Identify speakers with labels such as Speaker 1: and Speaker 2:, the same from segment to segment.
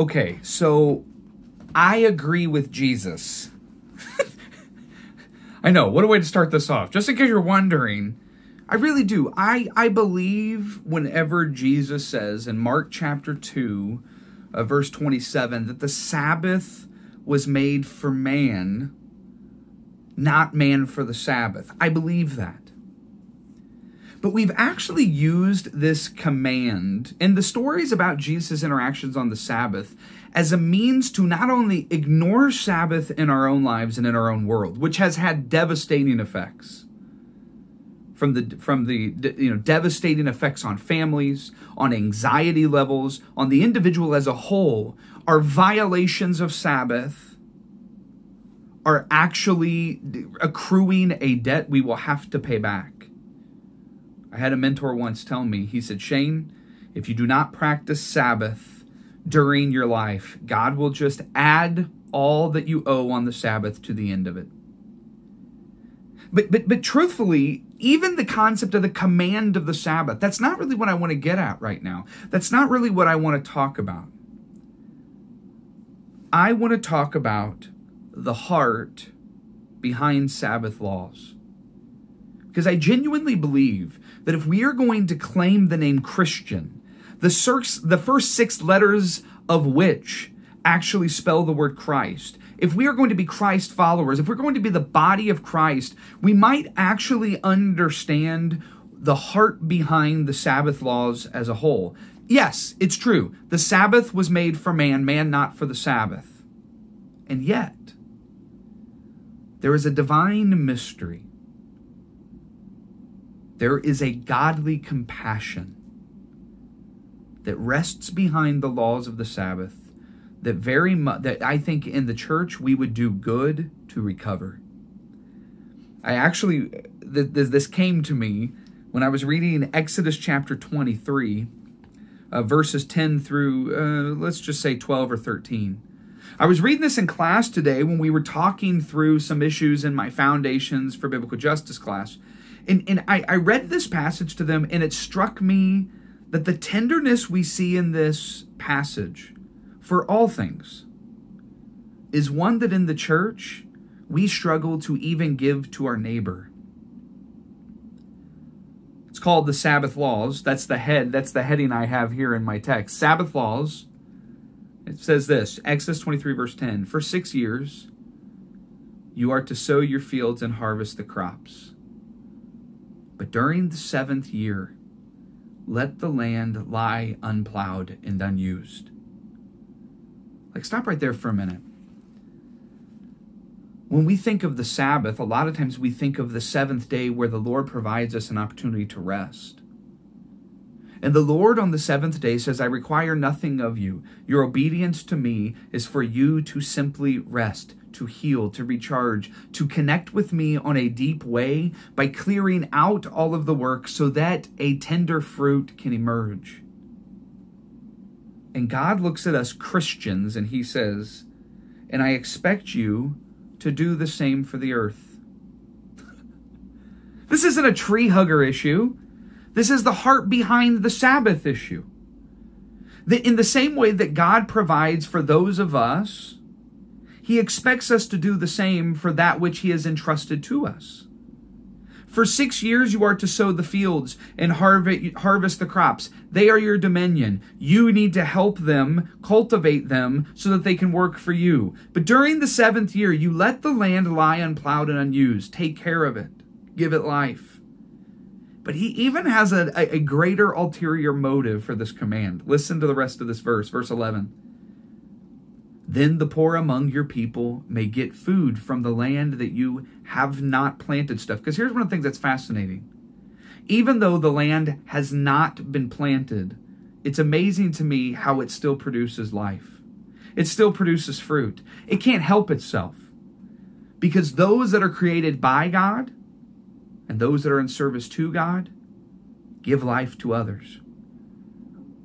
Speaker 1: Okay, so I agree with Jesus. I know. What a way to start this off. Just in case you're wondering, I really do. I, I believe whenever Jesus says in Mark chapter 2, uh, verse 27, that the Sabbath was made for man, not man for the Sabbath. I believe that. But we've actually used this command in the stories about Jesus' interactions on the Sabbath as a means to not only ignore Sabbath in our own lives and in our own world, which has had devastating effects from the from the you know devastating effects on families, on anxiety levels, on the individual as a whole, are violations of Sabbath are actually accruing a debt we will have to pay back. I had a mentor once tell me, he said, Shane, if you do not practice Sabbath during your life, God will just add all that you owe on the Sabbath to the end of it. But, but, but truthfully, even the concept of the command of the Sabbath, that's not really what I want to get at right now. That's not really what I want to talk about. I want to talk about the heart behind Sabbath laws. Because I genuinely believe that if we are going to claim the name Christian, the, the first six letters of which actually spell the word Christ, if we are going to be Christ followers, if we're going to be the body of Christ, we might actually understand the heart behind the Sabbath laws as a whole. Yes, it's true. The Sabbath was made for man, man not for the Sabbath. And yet, there is a divine mystery there is a godly compassion that rests behind the laws of the Sabbath that very much that I think in the church we would do good to recover. I actually th- th- this came to me when I was reading Exodus chapter 23 uh, verses 10 through uh, let's just say 12 or 13. I was reading this in class today when we were talking through some issues in my Foundations for Biblical Justice class. And, and I, I read this passage to them, and it struck me that the tenderness we see in this passage for all things is one that in the church we struggle to even give to our neighbor. It's called the Sabbath laws. That's the head, that's the heading I have here in my text. Sabbath laws. It says this Exodus 23, verse 10 For six years you are to sow your fields and harvest the crops. But during the seventh year, let the land lie unplowed and unused. Like, stop right there for a minute. When we think of the Sabbath, a lot of times we think of the seventh day where the Lord provides us an opportunity to rest. And the Lord on the seventh day says, I require nothing of you. Your obedience to me is for you to simply rest to heal, to recharge, to connect with me on a deep way by clearing out all of the work so that a tender fruit can emerge. And God looks at us Christians and He says, And I expect you to do the same for the earth. this isn't a tree hugger issue. This is the heart behind the Sabbath issue. That in the same way that God provides for those of us he expects us to do the same for that which He has entrusted to us. For six years you are to sow the fields and harvest the crops. They are your dominion. You need to help them, cultivate them, so that they can work for you. But during the seventh year, you let the land lie unplowed and unused. Take care of it, give it life. But he even has a, a greater ulterior motive for this command. Listen to the rest of this verse, verse 11. Then the poor among your people may get food from the land that you have not planted stuff. Because here's one of the things that's fascinating. Even though the land has not been planted, it's amazing to me how it still produces life. It still produces fruit. It can't help itself. Because those that are created by God and those that are in service to God give life to others.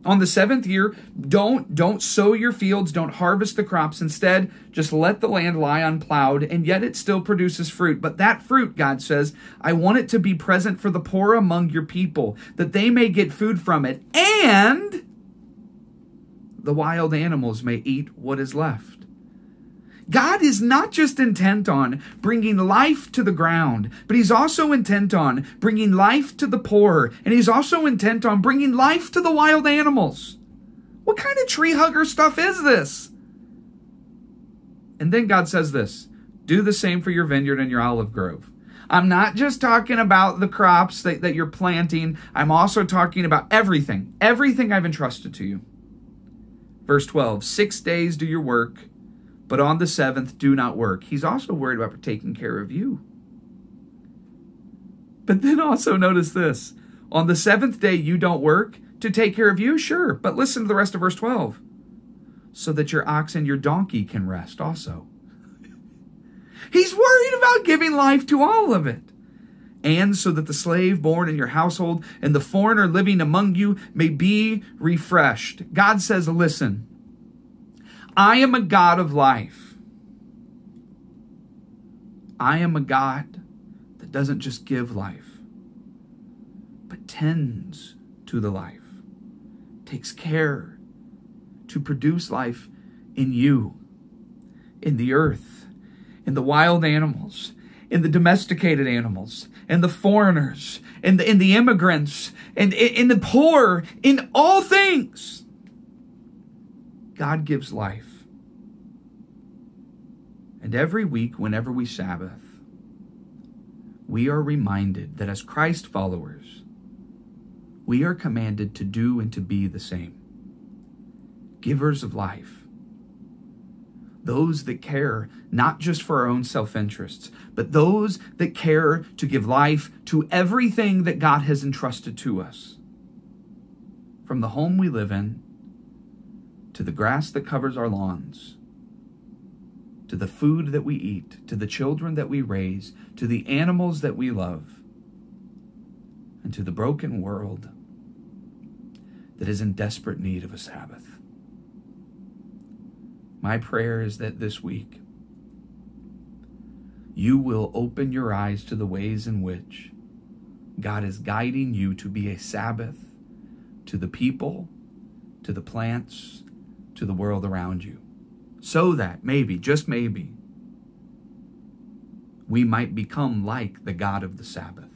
Speaker 1: On the seventh year don't don't sow your fields don't harvest the crops. Instead just let the land lie unplowed and yet it still produces fruit. But that fruit god says i want it to be present for the poor among your people that they may get food from it and the wild animals may eat what is left. God is not just intent on bringing life to the ground, but He's also intent on bringing life to the poor, and He's also intent on bringing life to the wild animals. What kind of tree hugger stuff is this? And then God says this do the same for your vineyard and your olive grove. I'm not just talking about the crops that, that you're planting, I'm also talking about everything, everything I've entrusted to you. Verse 12 Six days do your work but on the seventh, do not work. He's also worried about taking care of you. But then also notice this on the seventh day, you don't work to take care of you, sure. But listen to the rest of verse 12 so that your ox and your donkey can rest also. He's worried about giving life to all of it. And so that the slave born in your household and the foreigner living among you may be refreshed. God says, Listen, I am a God of life. I am a God that doesn't just give life, but tends to the life, takes care to produce life in you, in the earth, in the wild animals, in the domesticated animals, in the foreigners, in the, in the immigrants, and in, in the poor, in all things. God gives life. And every week, whenever we Sabbath, we are reminded that as Christ followers, we are commanded to do and to be the same. Givers of life. Those that care not just for our own self interests, but those that care to give life to everything that God has entrusted to us. From the home we live in to the grass that covers our lawns, to the food that we eat, to the children that we raise, to the animals that we love, and to the broken world that is in desperate need of a Sabbath. My prayer is that this week you will open your eyes to the ways in which God is guiding you to be a Sabbath to the people, to the plants, to the world around you. So that maybe, just maybe, we might become like the God of the Sabbath.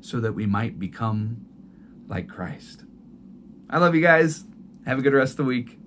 Speaker 1: So that we might become like Christ. I love you guys. Have a good rest of the week.